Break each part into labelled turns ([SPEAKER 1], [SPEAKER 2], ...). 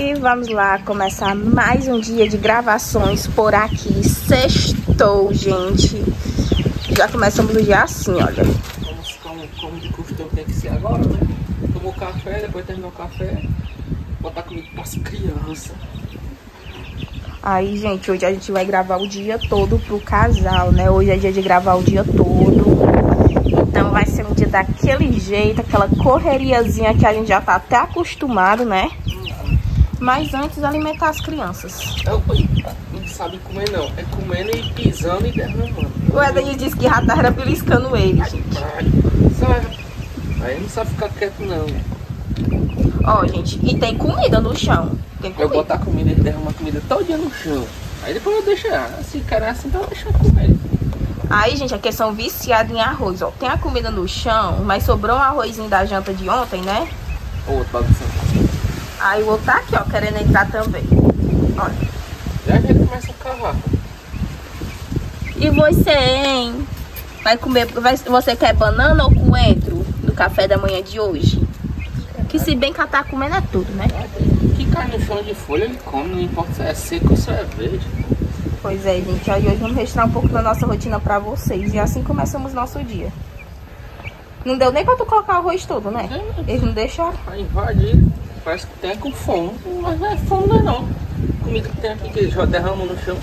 [SPEAKER 1] E vamos lá começar mais um dia de gravações por aqui. Sextou, gente. Já começamos o dia assim, olha.
[SPEAKER 2] Como, como, de costume tem que ser agora, né? Tomou café, depois terminou o café, botar comida pras crianças.
[SPEAKER 1] Aí, gente, hoje a gente vai gravar o dia todo pro casal, né? Hoje é dia de gravar o dia todo. Então vai ser um dia daquele jeito, aquela correriazinha que a gente já tá até acostumado, né? Mas antes alimentar as crianças.
[SPEAKER 2] Eu, não sabe comer não, é comendo e pisando e derramando.
[SPEAKER 1] O Eden disse que já tava beliscando ele, gente.
[SPEAKER 2] Aí não sabe ficar quieto não.
[SPEAKER 1] Ó, gente, e tem comida no chão. Tem
[SPEAKER 2] Eu
[SPEAKER 1] comida.
[SPEAKER 2] botar comida, ele derrama a comida todinha no chão. Aí depois eu deixo, ah, se quer assim, então eu deixo comer.
[SPEAKER 1] Aí, gente, aqui são viciados em arroz, ó. Tem a comida no chão, mas sobrou um arrozinho da janta de ontem, né?
[SPEAKER 2] Ô, outro bagunçando.
[SPEAKER 1] Aí o outro tá aqui, ó, querendo entrar também. Olha.
[SPEAKER 2] Já a gente começa a cavar.
[SPEAKER 1] E você, hein? Vai comer, vai, você quer banana ou coentro no café da manhã de hoje? Que se bem que ela tá comendo é tudo, né?
[SPEAKER 2] Que cai no chão de folha ele come, não importa se é seco ou se é verde.
[SPEAKER 1] Pois é, gente. Aí hoje vamos registrar um pouco da nossa rotina pra vocês. E assim começamos nosso dia. Não deu nem pra tu colocar o arroz todo, né? Eles não deixaram.
[SPEAKER 2] Vai invadir, parece que tem com fome, mas não é fome não é não. Comida que tem aqui que já derrama no chão.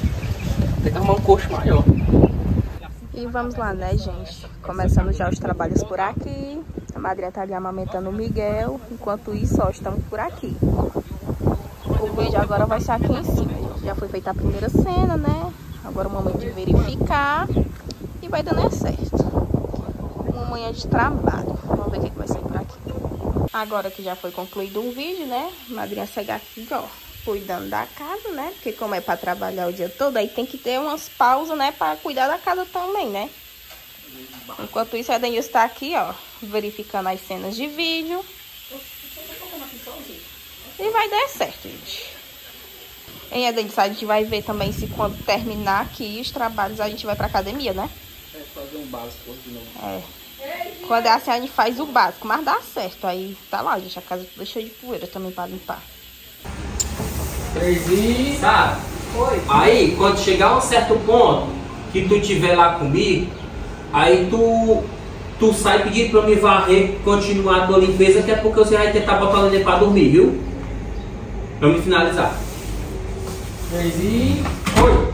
[SPEAKER 2] Tem que arrumar um coxo maior.
[SPEAKER 1] E vamos lá, né, gente? Começando já os trabalhos por aqui. A madrinha tá ali amamentando o Miguel. Enquanto isso, ó, estamos por aqui. O vídeo agora vai ser aqui em cima. Já foi feita a primeira cena, né? Agora o momento de verificar. E vai dando é certo. Uma manhã de trabalho. Vamos ver o que, que vai ser. Agora que já foi concluído o vídeo, né? A madrinha segue aqui, ó. Cuidando da casa, né? Porque como é pra trabalhar o dia todo, aí tem que ter umas pausas, né? Pra cuidar da casa também, né? Enquanto isso, a Denilson tá aqui, ó. Verificando as cenas de vídeo. E vai dar certo, gente. Em Edenilson, a gente vai ver também se quando terminar aqui os trabalhos, a gente vai pra academia, né?
[SPEAKER 2] É fazer um básico de novo.
[SPEAKER 1] É. Quando é assim, a gente faz o básico, mas dá certo. Aí tá lá, gente, a casa toda cheia de poeira também pra limpar.
[SPEAKER 2] Três e...
[SPEAKER 3] Sabe? Aí, quando chegar a um certo ponto que tu tiver lá comigo, aí tu, tu sai pedindo pra me varrer, continuar a tua limpeza, que é porque você vai tentar botar o neném pra dormir, viu? Pra me finalizar.
[SPEAKER 2] Três e...
[SPEAKER 3] Oi.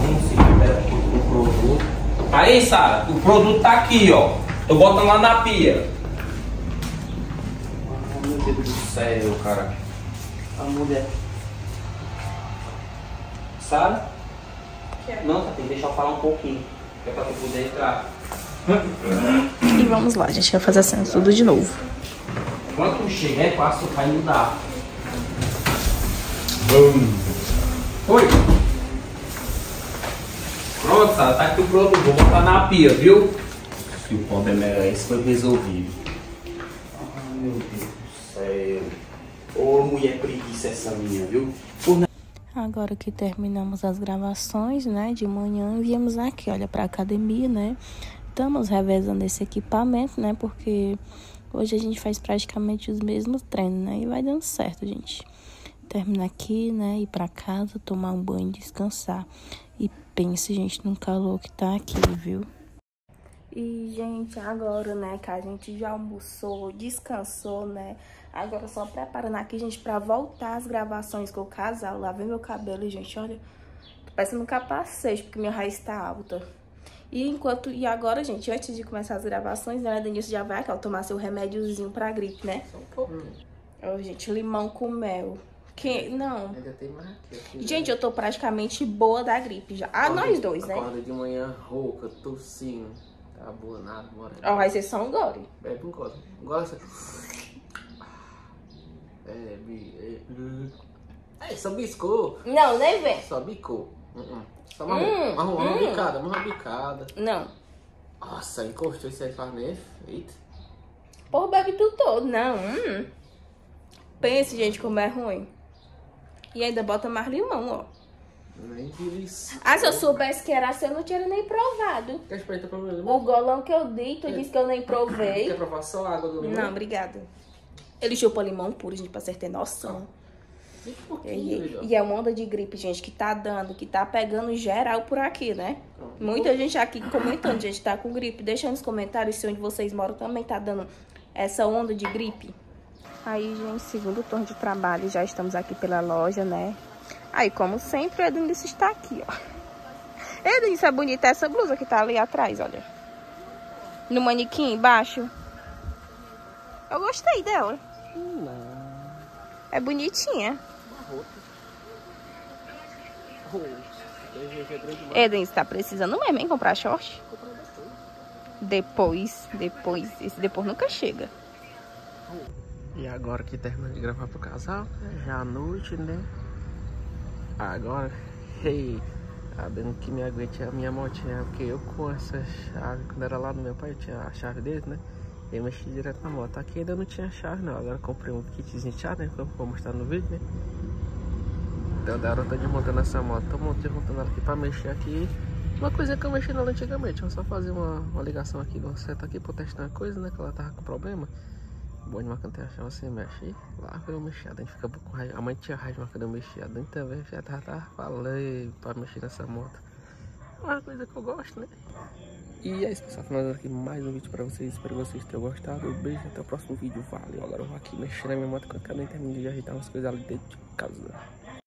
[SPEAKER 3] Vamos se espera o produto. Aí, Sara, o produto tá aqui, ó. Tô botando lá na pia. Ah, meu Deus do céu, cara. A mulher. Sara? Não, tá, tem que deixar eu falar um pouquinho. Que é pra tu poder entrar.
[SPEAKER 1] E vamos lá, a gente vai fazer a cena tudo de novo.
[SPEAKER 3] Quando tu chegar, é fácil vai mudar. Oi. Pronto, Sara, tá aqui o produto. Vou botar na pia, viu? Que o problema era esse, foi resolvido. Ai, meu Deus do céu. Ô, mulher preguiça essa minha, viu? Por
[SPEAKER 1] Agora que terminamos as gravações, né, de manhã, viemos aqui, olha, pra academia, né? Estamos revezando esse equipamento, né? Porque hoje a gente faz praticamente os mesmos treinos, né? E vai dando certo, gente. Terminar aqui, né? Ir pra casa, tomar um banho, descansar. Pense, gente, no calor que tá aqui, viu? E, gente, agora, né, que a gente já almoçou, descansou, né? Agora só preparando aqui, gente, pra voltar as gravações com o casal. Lavei meu cabelo, gente, olha. Tô parecendo um capacete, porque minha raiz tá alta. E enquanto. E agora, gente, antes de começar as gravações, né, a Denilson já vai aqui, ó, tomar seu remédiozinho pra gripe, né?
[SPEAKER 2] Só um pouquinho.
[SPEAKER 1] Ó, gente, limão com mel. Que. Não.
[SPEAKER 2] Ainda tem mais aqui.
[SPEAKER 1] Gente, eu tô praticamente boa da gripe já. Ah, nós dois, né?
[SPEAKER 2] Acorda de manhã rouca, tossindo. Tá boa nada, bora.
[SPEAKER 1] Ó, vai ser só um gore.
[SPEAKER 2] Bebe um gole. Um gole você... Bebe. É, é, só biscou.
[SPEAKER 1] Não, nem vem.
[SPEAKER 2] Só bicou. Uh -uh. Só uma,
[SPEAKER 1] Hum,
[SPEAKER 2] uma, uma,
[SPEAKER 1] hum.
[SPEAKER 2] bicada, uma bicada.
[SPEAKER 1] Não.
[SPEAKER 2] Nossa, encostou isso aí faz nem efeito.
[SPEAKER 1] Porra, bebe tudo todo. Não. Hum. Pense, gente, como é ruim. E ainda bota mais limão, ó.
[SPEAKER 2] Nem delícia.
[SPEAKER 1] Ah, se eu soubesse que era assim, eu não tinha nem provado.
[SPEAKER 2] Quer experimentar pra mim?
[SPEAKER 1] O golão que eu dei, tu disse que eu nem provei.
[SPEAKER 2] Quer provar só água do limão?
[SPEAKER 1] Não, obrigada. Ele chupa limão puro, gente, pra vocês terem noção. E, e é uma onda de gripe, gente, que tá dando, que tá pegando geral por aqui, né? Muita gente aqui comentando, gente, tá com gripe. Deixa nos comentários se onde vocês moram também tá dando essa onda de gripe. Aí, gente, segundo turno de trabalho, já estamos aqui pela loja, né? Aí, como sempre, o Edenice está aqui, ó. Edenice, é bonita essa blusa que tá ali atrás, olha. No manequim embaixo. Eu gostei dela.
[SPEAKER 2] Não.
[SPEAKER 1] É bonitinha. Eden está precisando mesmo, hein? Comprar short? Depois, depois. Esse depois nunca chega.
[SPEAKER 2] E agora que termina de gravar pro casal, já à noite, né? Agora, hey, Dani que me aguente a minha motinha, porque eu com essa chave, quando era lá do meu pai, eu tinha a chave dele, né? Eu mexi direto na moto. Aqui ainda não tinha chave não, agora comprei um kitzinho de chave, né? Como vou mostrar no vídeo, né? Então da hora eu tô desmontando essa moto, tô desmontando ela aqui pra mexer aqui. Uma coisa que eu mexi nela antigamente, vou só fazer uma, uma ligação aqui do seta aqui pra testar uma coisa, né? Que ela tava com problema. Bom demais quando tem a chave você mexe. Lá quando eu mexi, a gente fica com raiva. A mãe tinha raiva quando eu mexi. A dentro também já tava, tava falei pra mexer nessa moto. Uma coisa que eu gosto, né? E é isso, pessoal. Finalizando aqui mais um vídeo pra vocês. Espero que vocês tenham gostado. Beijo até o próximo vídeo. Valeu. Agora eu vou aqui mexer na minha moto. Quando eu termino de ajeitar umas coisas ali dentro de casa.